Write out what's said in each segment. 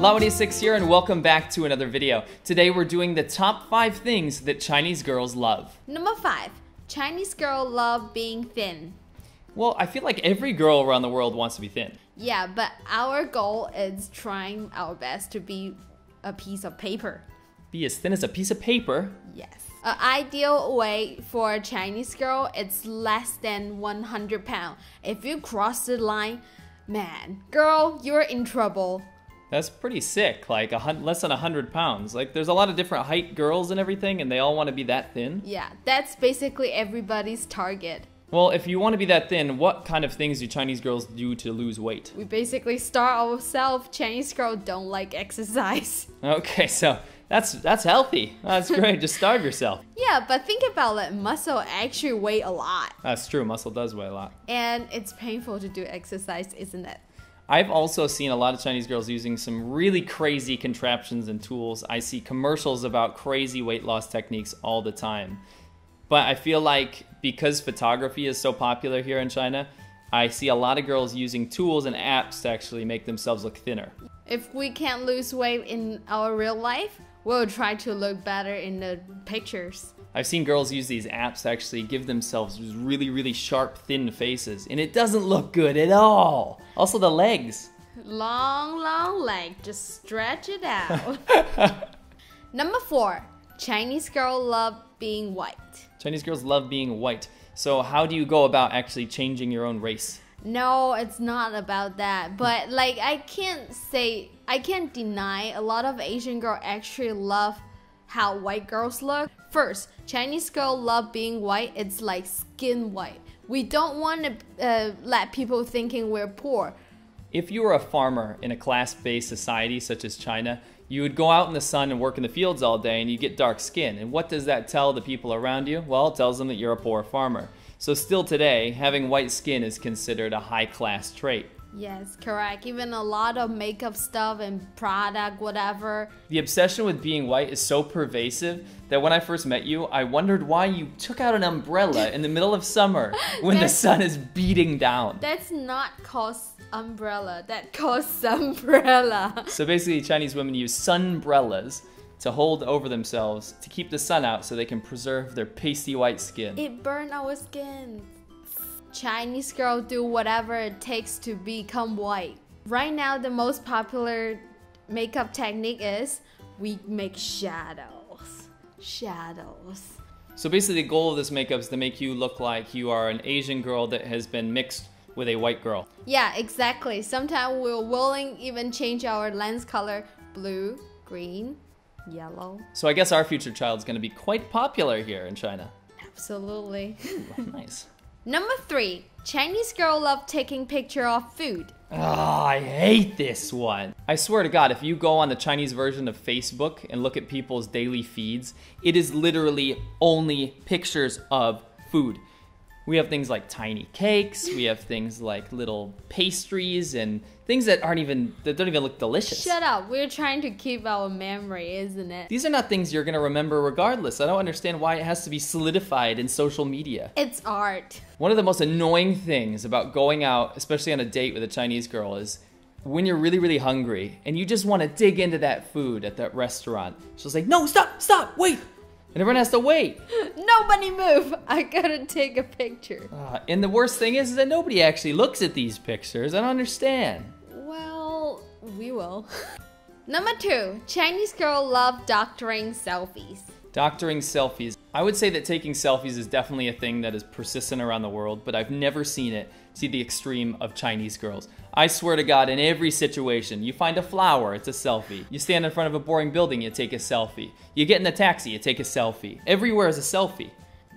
Laowhy86 here and welcome back to another video. Today we're doing the top 5 things that Chinese girls love. Number 5. Chinese girl love being thin. Well, I feel like every girl around the world wants to be thin. Yeah, but our goal is trying our best to be a piece of paper. Be as thin as a piece of paper? Yes. An ideal weight for a Chinese girl is less than 100 pounds. If you cross the line, man, girl, you're in trouble. That's pretty sick. Like a hun- less than 100 pounds. Like there's a lot of different height girls and everything, and they all want to be that thin. Yeah, that's basically everybody's target. Well, if you want to be that thin, what kind of things do Chinese girls do to lose weight? We basically starve ourselves. Chinese girls don't like exercise. Okay, so that's that's healthy. That's great. Just starve yourself. Yeah, but think about it. Muscle actually weigh a lot. That's true. Muscle does weigh a lot. And it's painful to do exercise, isn't it? I've also seen a lot of Chinese girls using some really crazy contraptions and tools. I see commercials about crazy weight loss techniques all the time. But I feel like because photography is so popular here in China, I see a lot of girls using tools and apps to actually make themselves look thinner. If we can't lose weight in our real life, we'll try to look better in the pictures. I've seen girls use these apps to actually give themselves really, really sharp, thin faces, and it doesn't look good at all. Also, the legs. Long, long leg, just stretch it out. Number four, Chinese girl love being white. Chinese girls love being white. So, how do you go about actually changing your own race? No, it's not about that. But like I can't say I can't deny a lot of Asian girls actually love how white girls look. First, Chinese girl love being white. It's like skin white. We don't want to uh, let people thinking we're poor. If you were a farmer in a class-based society such as China, you would go out in the sun and work in the fields all day and you get dark skin. And what does that tell the people around you? Well, it tells them that you're a poor farmer. So still today, having white skin is considered a high-class trait. Yes, correct. Even a lot of makeup stuff and product, whatever. The obsession with being white is so pervasive that when I first met you, I wondered why you took out an umbrella in the middle of summer when the sun is beating down. That's not called umbrella. That calls umbrella. So basically, Chinese women use sunbrellas to hold over themselves to keep the sun out so they can preserve their pasty white skin. It burned our skin. Chinese girls do whatever it takes to become white. Right now, the most popular makeup technique is we make shadows. Shadows. So basically, the goal of this makeup is to make you look like you are an Asian girl that has been mixed with a white girl. Yeah, exactly. Sometimes we're willing even change our lens color blue, green, yellow. So I guess our future child is going to be quite popular here in China. Absolutely. Nice. Number three, Chinese girl love taking picture of food. Oh, I hate this one. I swear to God, if you go on the Chinese version of Facebook and look at people's daily feeds, it is literally only pictures of food. We have things like tiny cakes, we have things like little pastries and things that aren't even that don't even look delicious. Shut up. We're trying to keep our memory, isn't it? These are not things you're going to remember regardless. I don't understand why it has to be solidified in social media. It's art. One of the most annoying things about going out, especially on a date with a Chinese girl, is when you're really, really hungry and you just want to dig into that food at that restaurant. She'll say, No, stop, stop, wait. And everyone has to wait. Nobody move. I gotta take a picture. Uh, and the worst thing is, is that nobody actually looks at these pictures. I don't understand. Well, we will. Number two, Chinese girl love doctoring selfies. Doctoring selfies. I would say that taking selfies is definitely a thing that is persistent around the world, but I've never seen it to the extreme of Chinese girls. I swear to God, in every situation, you find a flower, it's a selfie. You stand in front of a boring building, you take a selfie. You get in the taxi, you take a selfie. Everywhere is a selfie.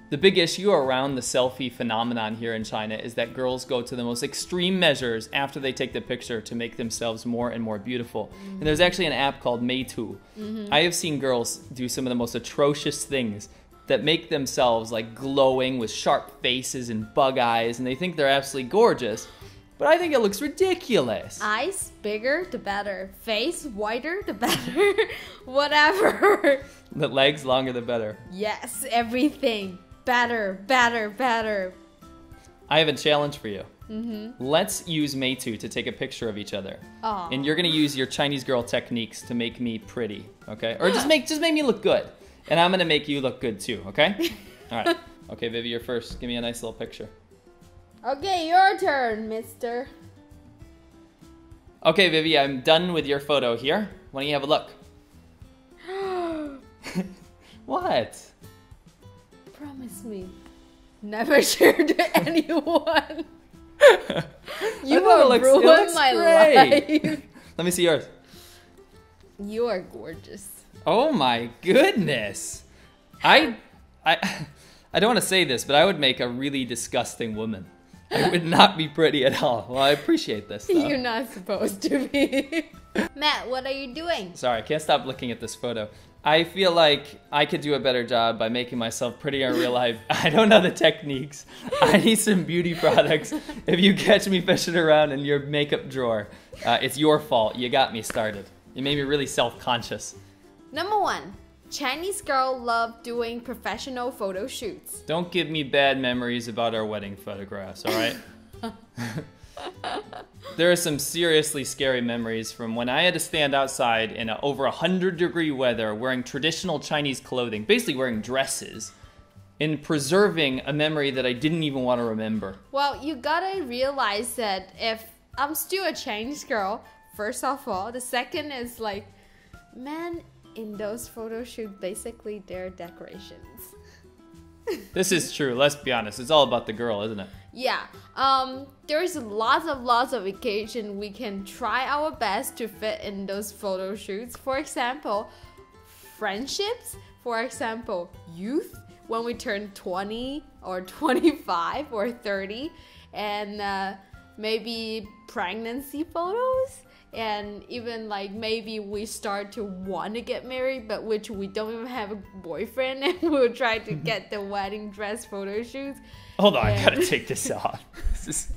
The big issue around the selfie phenomenon here in China is that girls go to the most extreme measures after they take the picture to make themselves more and more beautiful. Mm-hmm. And there's actually an app called Meitu. Mm-hmm. I have seen girls do some of the most atrocious things that make themselves like glowing with sharp faces and bug eyes, and they think they're absolutely gorgeous. But I think it looks ridiculous. Eyes bigger, the better. Face wider, the better. Whatever. The legs longer, the better. Yes, everything. Better, better, better. I have a challenge for you. Mm-hmm. Let's use Meitu to take a picture of each other. Aw. And you're gonna use your Chinese girl techniques to make me pretty, okay? Or just make just make me look good. And I'm gonna make you look good too, okay? All right. Okay, Vivi, you're first. Give me a nice little picture. Okay, your turn, mister. Okay, Vivi, I'm done with your photo here. Why don't you have a look? what? Promise me. Never share to anyone. You will looks- ruin my great. life. Let me see yours. You are gorgeous. Oh my goodness. I I I don't want to say this, but I would make a really disgusting woman. I would not be pretty at all. Well, I appreciate this. Though. You're not supposed to be. Matt, what are you doing? Sorry, I can't stop looking at this photo. I feel like I could do a better job by making myself prettier in real life. I don't know the techniques. I need some beauty products. If you catch me fishing around in your makeup drawer, uh, it's your fault. You got me started. You made me really self-conscious. Number one, Chinese girl love doing professional photo shoots. Don't give me bad memories about our wedding photographs, all right? there are some seriously scary memories from when I had to stand outside in a, over 100 degree weather wearing traditional Chinese clothing, basically wearing dresses, and preserving a memory that I didn't even want to remember. Well, you gotta realize that if I'm still a Chinese girl, first of all, the second is like, men in those photo shoots basically they're decorations. This is true, let's be honest. It's all about the girl, isn't it? Yeah, um, there's lots of lots of occasion we can try our best to fit in those photo shoots. For example, friendships. For example, youth when we turn 20 or 25 or 30, and uh, maybe pregnancy photos. And even like maybe we start to want to get married, but which we don't even have a boyfriend, and we'll try to mm-hmm. get the wedding dress photo shoots. Hold on, I gotta take this off. This is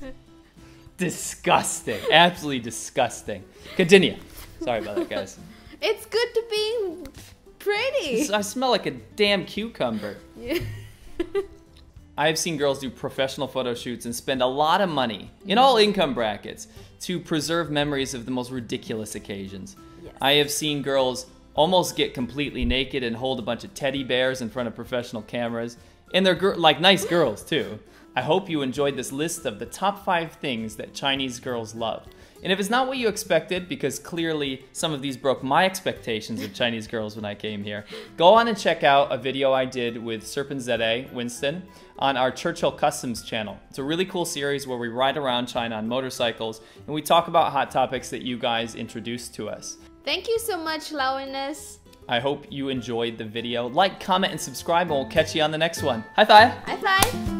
disgusting. Absolutely disgusting. Continue. Sorry about that, guys. It's good to be pretty. I smell like a damn cucumber. Yeah. I've seen girls do professional photo shoots and spend a lot of money in all income brackets to preserve memories of the most ridiculous occasions. Yes. I have seen girls almost get completely naked and hold a bunch of teddy bears in front of professional cameras. And they're gir- like nice girls too. I hope you enjoyed this list of the top five things that Chinese girls love. And if it's not what you expected, because clearly some of these broke my expectations of Chinese girls when I came here, go on and check out a video I did with SerpentZA Winston on our Churchill Customs channel. It's a really cool series where we ride around China on motorcycles and we talk about hot topics that you guys introduced to us. Thank you so much, Laowinners. I hope you enjoyed the video. Like, comment, and subscribe, and we'll catch you on the next one. High five! High five.